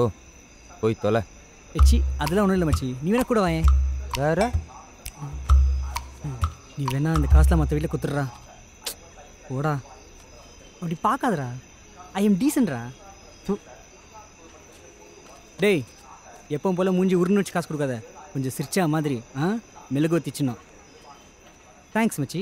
ஓ போய் தொலை. எச்சி அதெல்லாம் ஒன்றும் இல்லை மச்சி. நீ வேணா கூட வாயேன். வேற? நீ வேணா அந்த காசுலாம் மற்ற வீட்டில் குத்துடுறா ஓடா அப்படி பார்க்காதடா. ஐ எம் டீசன்ட்ரா டேய் எப்பவும் போல் மூஞ்சி உருன்னு வச்சு காசு கொடுக்காத. கொஞ்சம் சிரிச்சா மாதிரி ஆ? மெழுகு தேங்க்ஸ் மச்சி.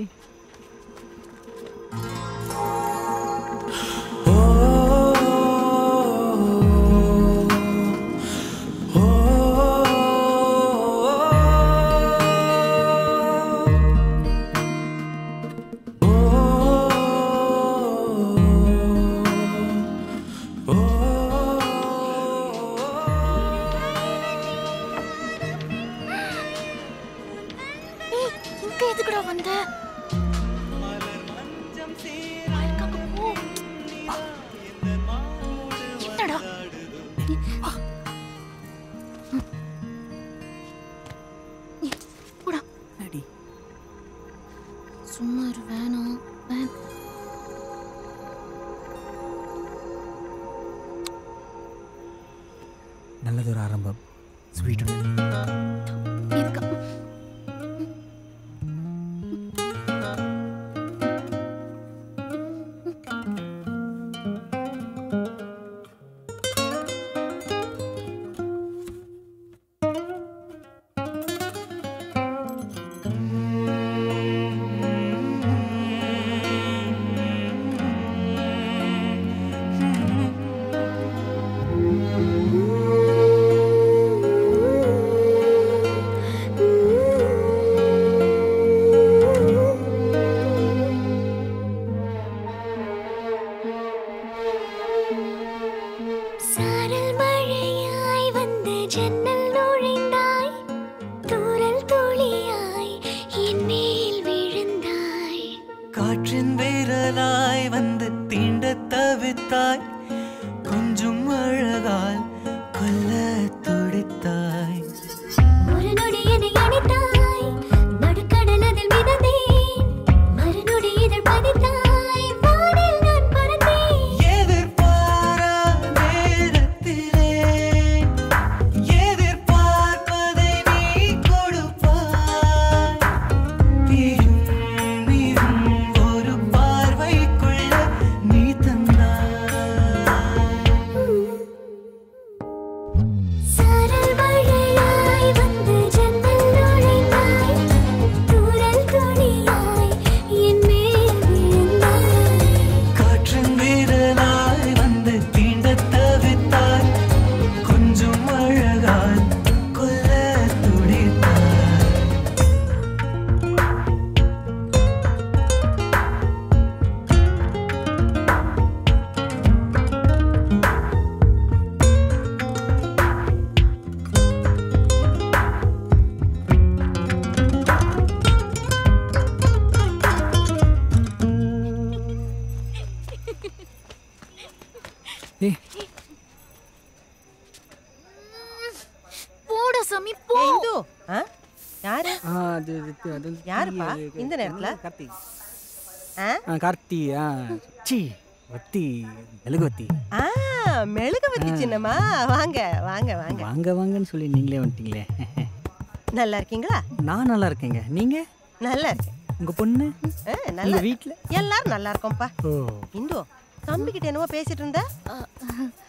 சும்மா இரு வேணாம் வேணாம் நல்லதொரு ஆரம்பம். ஸ்வீட் ஜன்னல் நுழைந்தாய். தூரல் துளியாய் என் மேல் விழுந்தாய். காற்றின் வீரலாய் வந்து தீண்ட தவித்தாய். போட சாமி போ. இந்து. ஆ? யாரு? ஆ அது யாருப்பா? இந்த நேரத்துல? கார்த்தி. ஆ? ஆ கார்த்தி ஆ. சி வத்தி மெழுகுவத்தி ஆ மெழுகுவத்தி சின்னம்மா. வாங்க வாங்க வாங்க. வாங்க வாங்கன்னு சொல்லி நீங்களே வந்துட்டீங்களே. நல்லா இருக்கீங்களா? நான் நல்லா இருக்கேங்க. நீங்க? நல்லா இருக்கேன். உங்க பொண்ணு? ஆ, நல்லா. வீட்ல? எல்லாரும் நல்லா இருக்கோம்ப்பா. ஓ. இந்து தம்பி கிட்ட என்னவோ பேசிட்டு இருந்த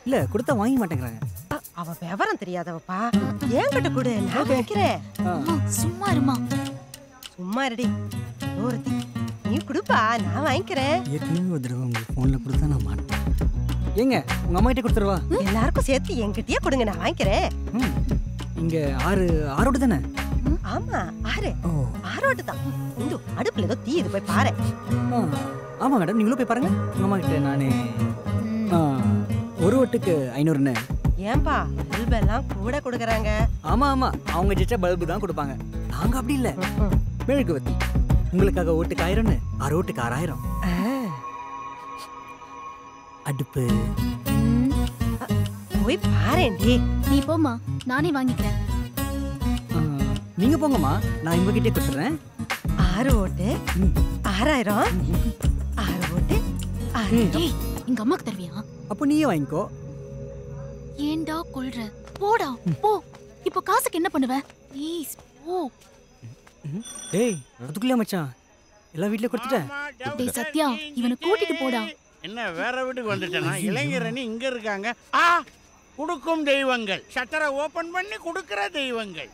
இல்ல கொடுத்தா வாங்க மாட்டேங்கிறாங்க. அவ விவரம் தெரியாதவப்பா. என்கிட்ட கொடு நான் வைக்கிறேன் சும்மா இருமா. சும்மா இருடி. ஒருத்தி நீ கொடுப்பா நான் வாங்கிக்கிறேன். ஏற்கனவே ஒரு தடவை உங்க ஃபோன்ல கொடுத்தா நான் மாட்டேன். ஏங்க உங்க அம்மா கிட்ட கொடுத்துருவா எல்லாருக்கும் சேர்த்து என்கிட்டயே கொடுங்க நான் வாங்கிக்கிறேன். இங்க ஆறு ஆரோடு தானே? தான் இந்து அடுப்புல ஏதோ தீ இது போய் பாரு. ஆமா மேடம் நீங்களும் போய் பாருங்க. உங்க அம்மா கிட்ட நானே ஆ, ஒரு ஒட்டுக்கு ஐநூறுன்னு. ஏன்பா பல்பு எல்லாம் கூட கொடுக்கறாங்க. ஆமா ஆமா. அவங்க ஜெயிச்சா பல்பு தான் கொடுப்பாங்க. நாங்க அப்படி இல்ல. மெழுகுவத்தி. உங்களுக்காக ஓட்டுக்கு ஆயிரம்னு ஆறு ஓட்டுக்கு ஆறாயிரம். அடுப்பு. போய் பாரேன்டி. நீ போம்மா நானே வாங்கிக்கிறேன். நீங்க போங்கம்மா. நான் இவங்ககிட்டே கொடுத்துறேன் ஆறு ஓட்டு. ஆறாயிரம் ஆறு ஓட்டு ஆறாயிரம் எங்க அம்மாக்கு தருவியா? அப்போ நீயே வாங்கிக்கோ. ஏன்டா கொல்ற? போடா போ. இப்போ காசுக்கு என்ன பண்ணுவ? ப்ளீஸ் போ. டேய் அதுக்குள்ளே மச்சான்? எல்லா வீட்லயும் கொடுத்துட்டேன் டேய் சத்யா இவனை கூட்டிட்டு போடா. என்ன வேற வீட்டுக்கு வந்துட்டேனா? இளைஞரணி இங்க இருக்காங்க. ஆ கொடுக்கும் தெய்வங்கள். ஷட்டரை ஓபன் பண்ணி கொடுக்கிற தெய்வங்கள்.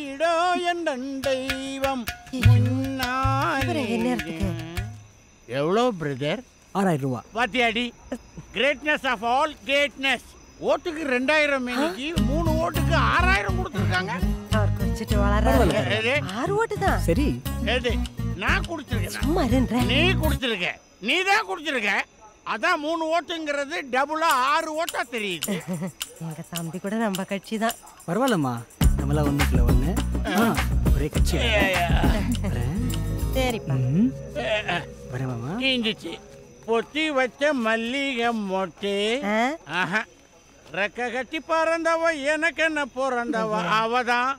இடோ என் தெய்வம்? எவ்வளோ பிரதர் ஆறாயிரம் ரூபா. பாத்தியாடி கிரேட்னஸ் ஆஃப் ஆல் கிரேட்னஸ் ஓட்டுக்கு ரெண்டாயிரம் இன்னைக்கு மூணு ஓட்டுக்கு ஆறாயிரம் கொடுத்துருக்காங்க. ஆறு ஓட்டு தான். சரி. எது? நான் கொடுத்துருக்கேன் சும்மா நீ கொடுத்துருக்க நீ தான் கொடுத்துருக்க அதான் மூணு ஓட்டுங்கிறது டபுளா ஆறு ஓட்டா தெரியுது. எங்க தம்பி கூட நம்ம கட்சி தான் பரவாயில்லம்மா. நம்மளாம் ஒன்றுக்குள்ள ஒன்று ஒரே கட்சி சரிப்பா. வரேன் மாமா. பொத்தி வச்ச மல்லிகை மொட்டை? ஆஹா. ரெக்க கட்டி பறந்தவ எனக்கு என்ன பிறந்தவ? அவதான்.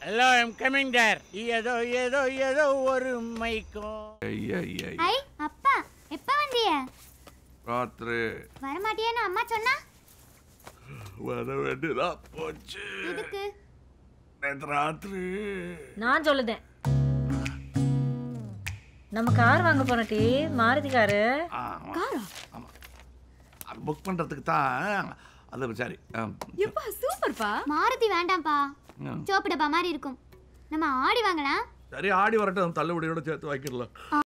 ஹலோ ஐம் கமிங் தேர் ஏதோ ஏதோ ஏதோ ஒரு மைக்கம். ஐ அப்பா எப்ப வந்திய ராத்திரி வரமாட்டியேன்னு அம்மா சொன்னா வர வேண்டியதா போச்சு எதுக்கு ராத்திரி. நான் சொல்லுதேன். நம்ம கார் வாங்க போறோம் டி மாருதி காரு. அது புக் பண்ணுறதுக்கு தான். அது சரி ஆ, மாருதி வேண்டாம்ப்பா. ம். சோப்பு டப்பா மாதிரி இருக்கும். நம்ம ஆடி வாங்கலாம். சரி ஆடி வரட்டும். தள்ளுபடியோட சேர்த்து வைக்கிடலாம்